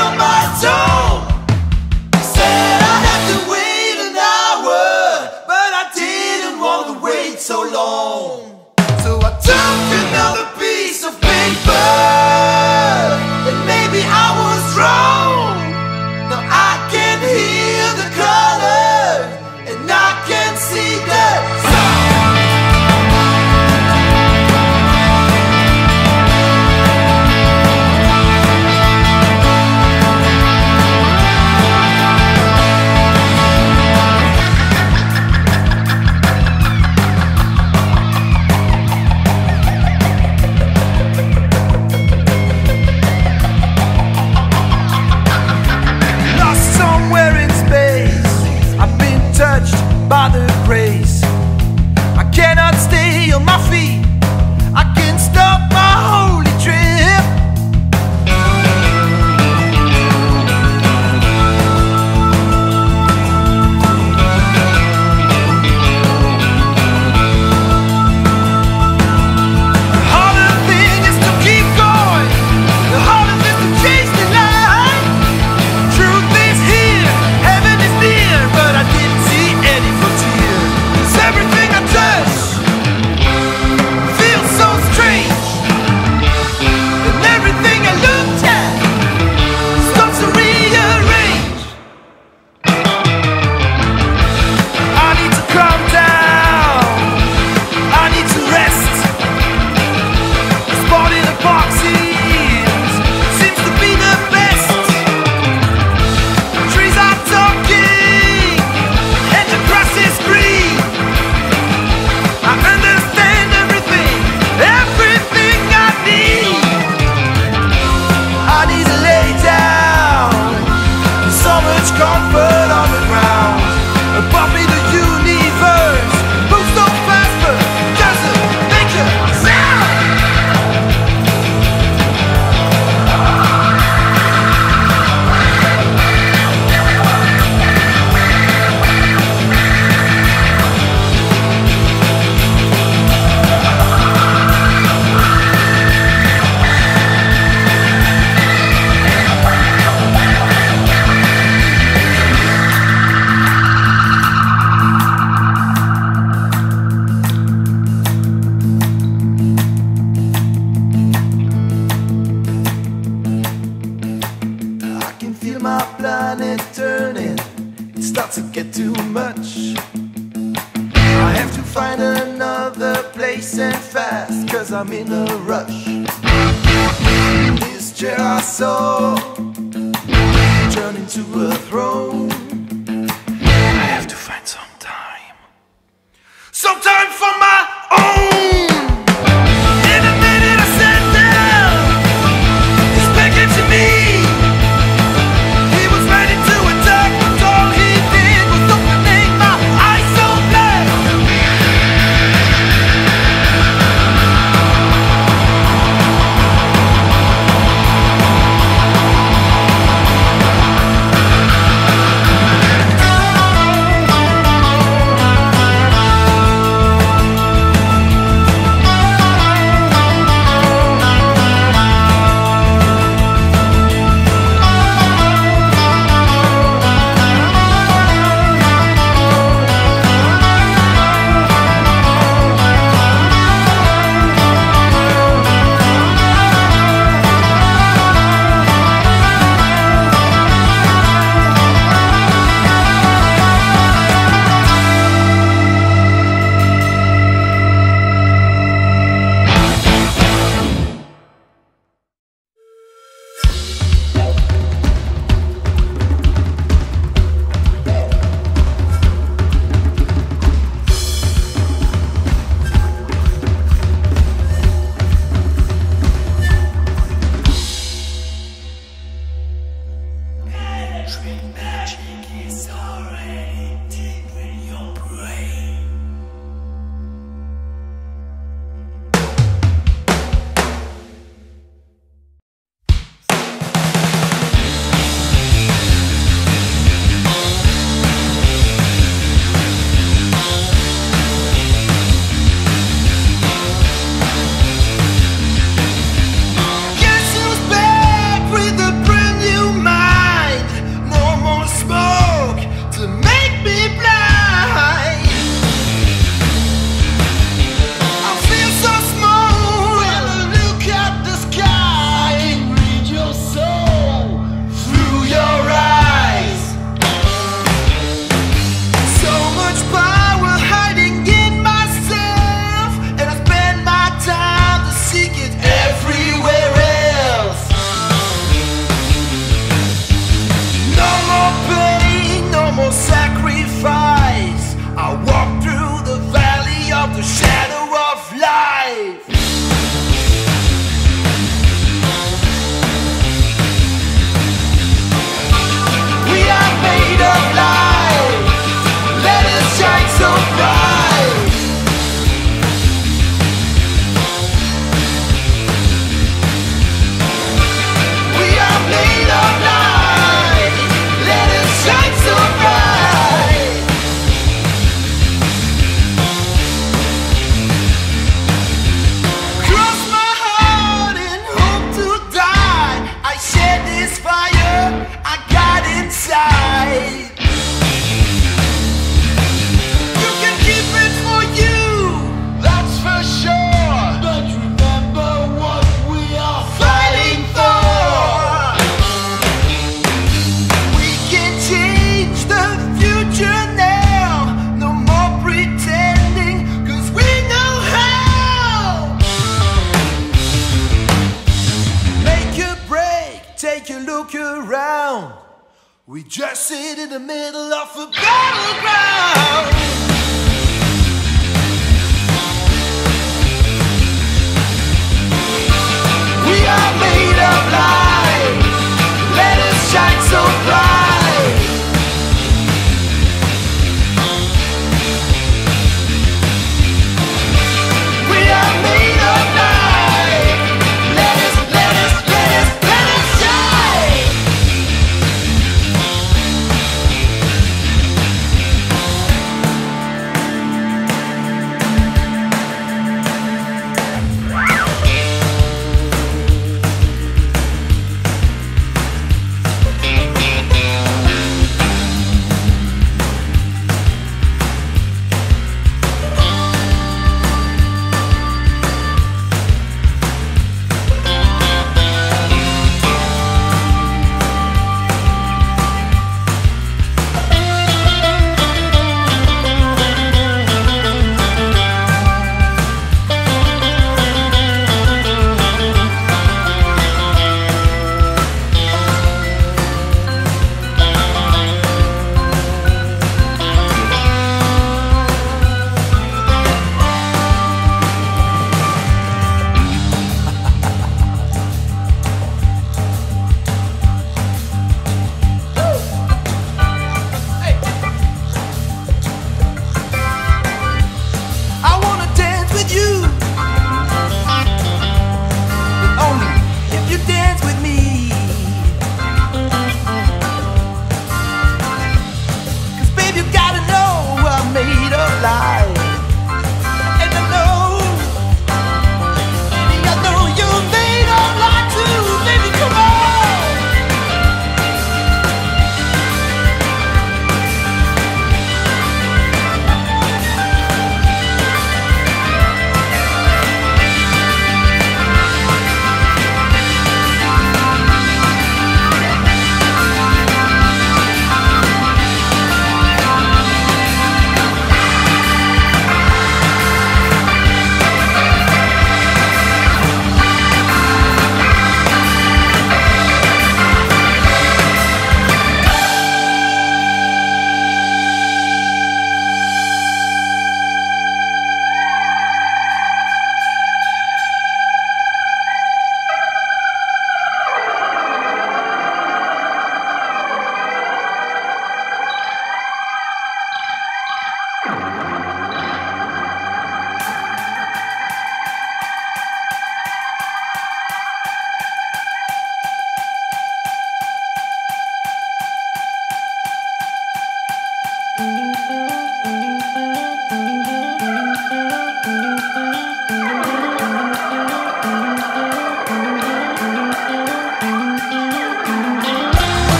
on my toe. the middle of a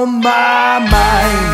around my mind.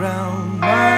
round my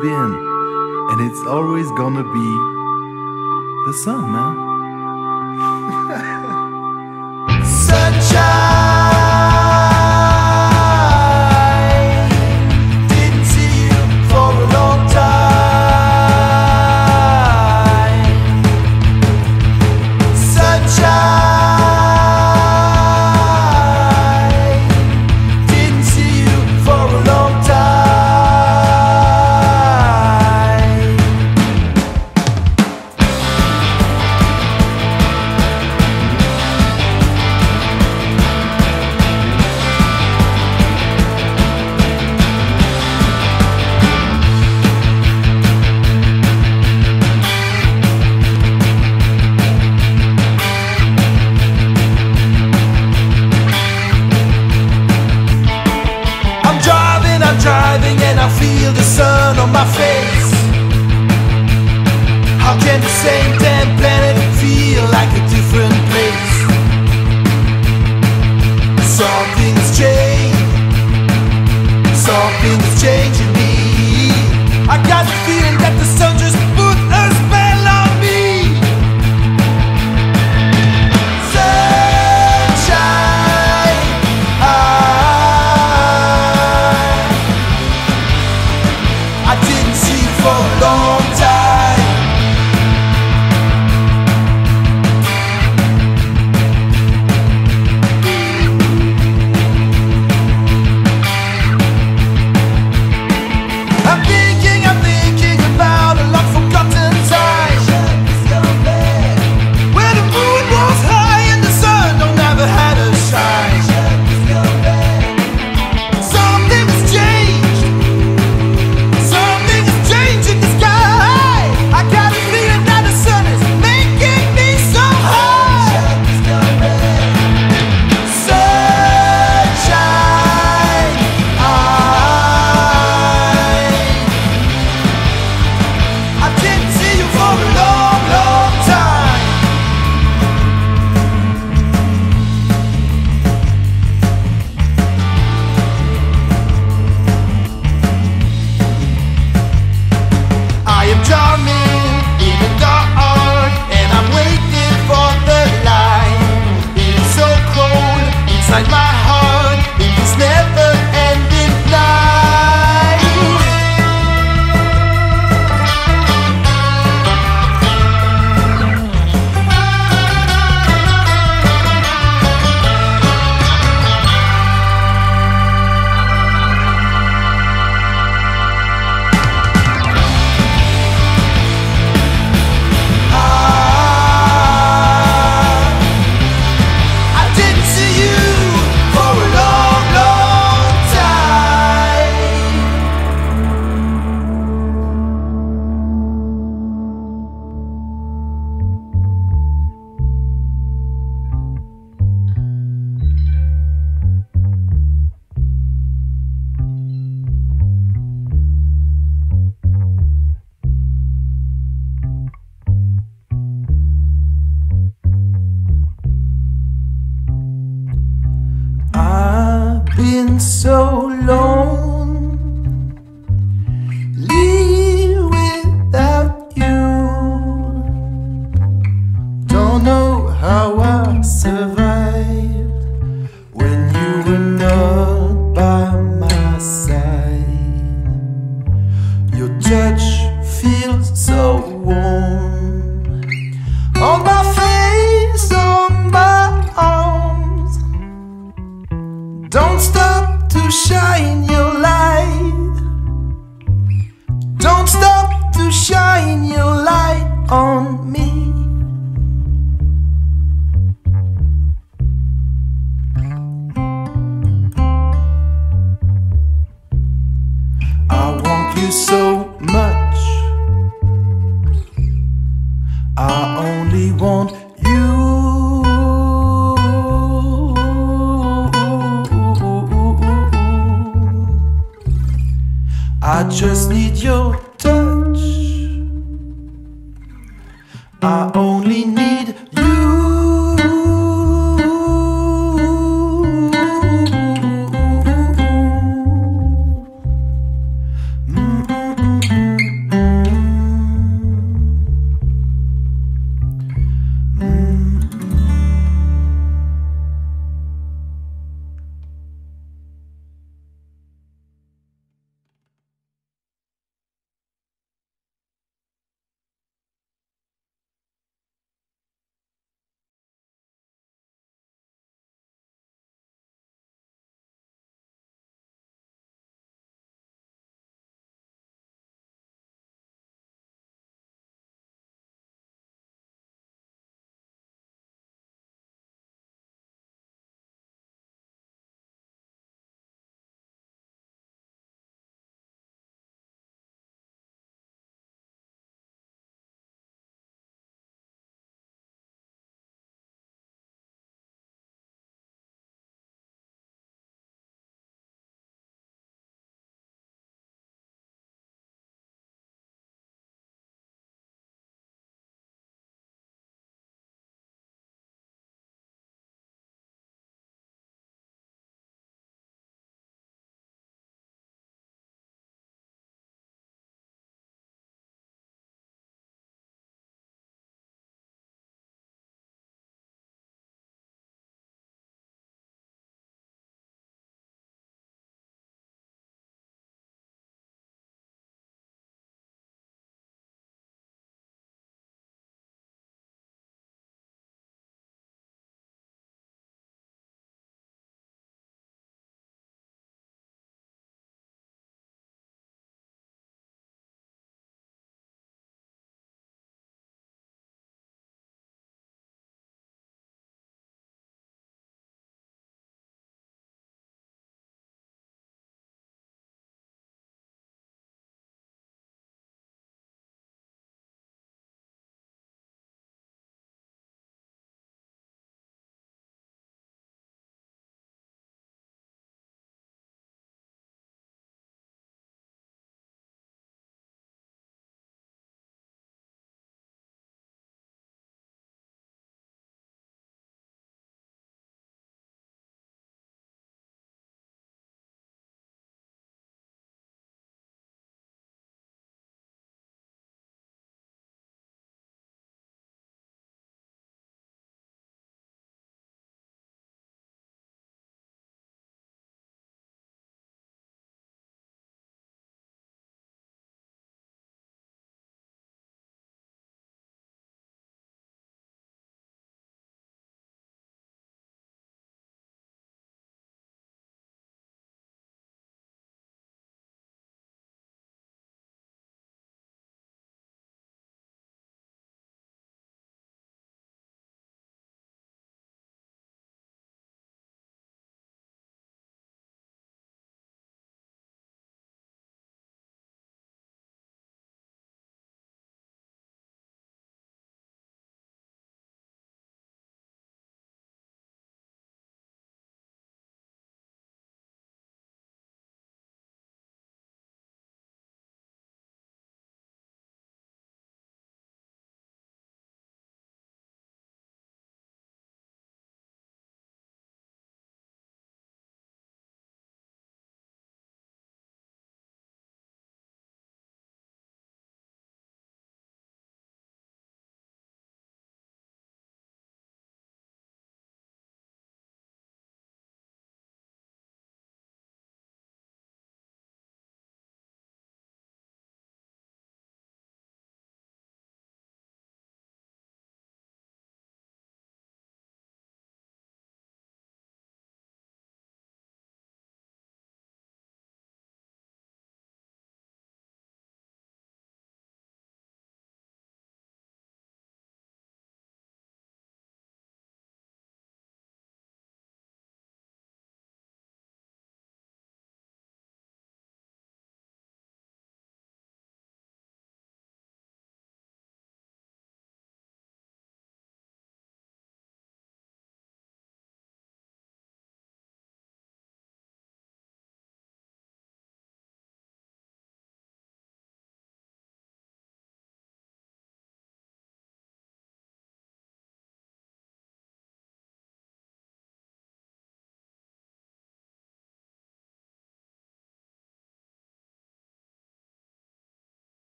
been, and it's always gonna be the sun, man. Sunshine. I just need your touch. I